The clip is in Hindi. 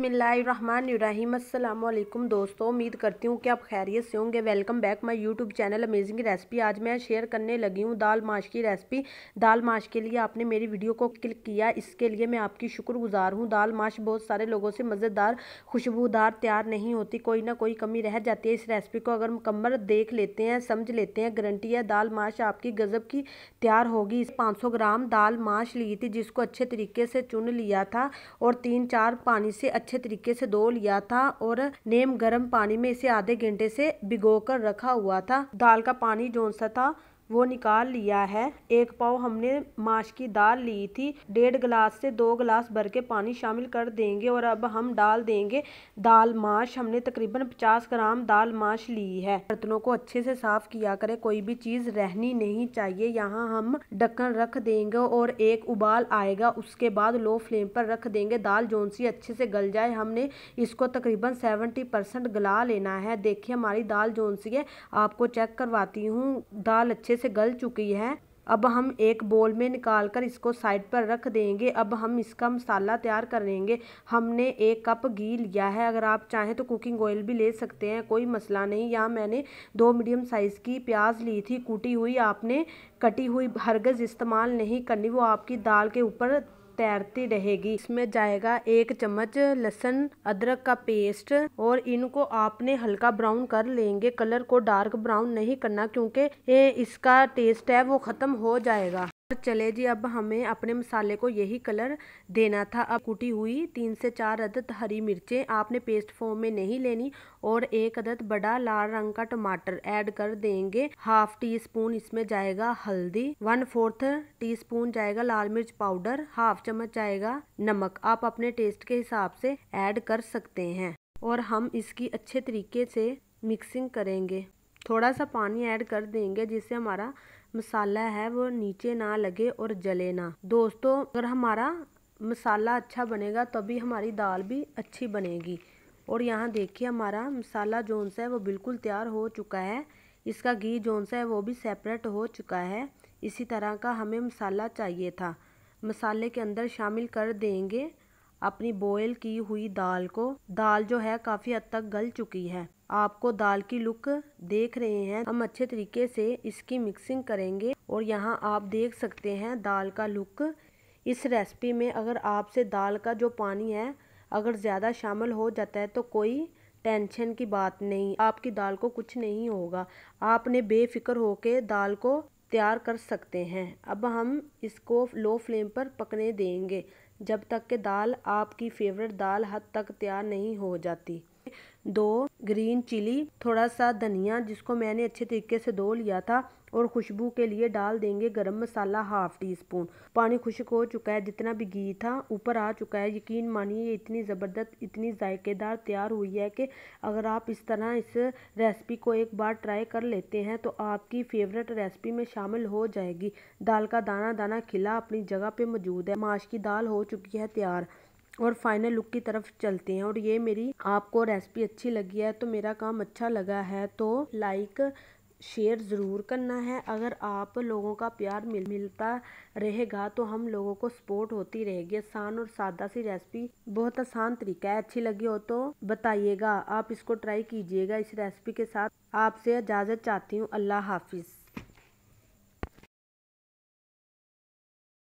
बिसमीम अल्लाम दोस्तों, उम्मीद करती हूँ कि आप खैरियत से होंगे। Welcome back my YouTube channel amazing recipe. आज मैं शेयर करने लगी हूँ दाल माश की रेसिपी। दाल माश के लिए आपने मेरी वीडियो को क्लिक किया, इसके लिए मैं आपकी शुक्रगुजार हूँ। दाल माश बहुत सारे लोगों से मज़ेदार, खुशबूदार, तैयार नहीं होती, कोई ना कोई कमी रह जाती है। इस रेसिपी को अगर मुकम्मल देख लेते हैं, समझ लेते हैं, गारंटी है दाल माश आपकी गज़ब की तैयार होगी। पाँच सौ ग्राम दाल माश ली थी, जिसको अच्छे तरीके से चुन लिया था और तीन चार पानी से अच्छे तरीके से धो लिया था और नेम गर्म पानी में इसे आधे घंटे से भिगो कर रखा हुआ था। दाल का पानी जो सा था वो निकाल लिया है। एक पाव हमने माश की दाल ली थी। डेढ़ गिलास से दो गिलास भर के पानी शामिल कर देंगे और अब हम डाल देंगे दाल माश हमने तकरीबन 50 ग्राम दाल माश ली है। बर्तनों को अच्छे से साफ़ किया करें। कोई भी चीज़ रहनी नहीं चाहिए। यहाँ हम ढक्कन रख देंगे और एक उबाल आएगा। उसके बाद लो फ्लेम पर रख देंगे। दाल जोन सी अच्छे से गल जाए। हमने इसको तकरीबन सेवेंटी परसेंट गला लेना है। देखिए, हमारी दाल जोन सी है। आपको चेक करवाती हूँ। दाल अच्छे से गल चुकी है। अब हम एक बोल में निकाल कर इसको साइड पर रख देंगे। अब हम इसका मसाला तैयार करेंगे हमने एक कप घी लिया है। अगर आप चाहें तो कुकिंग ऑयल भी ले सकते हैं। कोई मसला नहीं। यहाँ मैंने दो मीडियम साइज़ की प्याज ली थी, कूटी हुई। आपने कटी हुई हरगज़ इस्तेमाल नहीं करनी। वो आपकी दाल के ऊपर तैरती रहेगी। इसमें जाएगा एक चम्मच लहसुन, अदरक का पेस्ट और इनको आपने हल्का ब्राउन कर लेंगे। कलर को डार्क ब्राउन नहीं करना क्योंकि इसका टेस्ट है, वो ख़त्म हो जाएगा। चले जी, अब हमें अपने मसाले को यही कलर देना था। अब कुटी हुई तीन से चार अदद हरी मिर्चें, आपने पेस्ट फॉर्म में नहीं लेनी, और एक अदद बड़ा लाल रंग का टमाटर ऐड कर देंगे। हाफ़ टी स्पून इसमें जाएगा हल्दी, वन फोर्थ टी स्पून जाएगा लाल मिर्च पाउडर, हाफ़ चम्मच जाएगा नमक। आप अपने टेस्ट के हिसाब से ऐड कर सकते हैं, और हम इसकी अच्छे तरीके से मिक्सिंग करेंगे। थोड़ा सा पानी ऐड कर देंगे जिससे हमारा मसाला है वो नीचे ना लगे और जले ना। दोस्तों, अगर हमारा मसाला अच्छा बनेगा तभी हमारी दाल भी अच्छी बनेगी। और यहाँ देखिए हमारा मसाला जोन सा है वो बिल्कुल तैयार हो चुका है। इसका घी जोन सा है वो भी सेपरेट हो चुका है। इसी तरह का हमें मसाला चाहिए था। मसाले के अंदर शामिल कर देंगे अपनी बॉयल की हुई दाल को। दाल जो है काफ़ी हद तक गल चुकी है। आपको दाल की लुक देख रहे हैं। हम अच्छे तरीके से इसकी मिक्सिंग करेंगे और यहाँ आप देख सकते हैं दाल का लुक। इस रेसिपी में अगर आपसे दाल का जो पानी है अगर ज़्यादा शामिल हो जाता है तो कोई टेंशन की बात नहीं। आपकी दाल को कुछ नहीं होगा। आपने बेफिक्र होके दाल को तैयार कर सकते हैं। अब हम इसको लो फ्लेम पर पकने देंगे। जब तक कि दाल आपकी फेवरेट दाल हद तक तैयार नहीं हो जाती। दो ग्रीन चिली, थोड़ा सा धनिया, जिसको मैंने अच्छे तरीके से धो लिया था, और खुशबू के लिए डाल देंगे गरम मसाला हाफ़ टी स्पून पानी खुश्क हो चुका है, जितना भी घी था, ऊपर आ चुका है. यकीन मानिए, ये इतनी ज़बरदस्त, इतनी जायकेदार तैयार हुई है कि अगर आप इस तरह इस रेसिपी को एक बार ट्राई कर लेते हैं तो आपकी फेवरेट रेसिपी में शामिल हो जाएगी. दाल का दाना दाना खिला अपनी जगह पे मौजूद है. माश की दाल हो चुकी है तैयार. और फाइनल लुक की तरफ़ चलते हैं। और ये मेरी आपको रेसिपी अच्छी लगी है तो मेरा काम अच्छा लगा है तो लाइक शेयर ज़रूर करना है। अगर आप लोगों का प्यार मिल, मिलता रहेगा तो हम लोगों को सपोर्ट होती रहेगी। आसान और सादा सी रेसिपी बहुत आसान तरीका है, अच्छी लगी हो तो बताइएगा। आप इसको ट्राई कीजिएगा इस रेसिपी के साथ। आपसे इजाज़त चाहती हूँ। अल्लाह हाफिज़।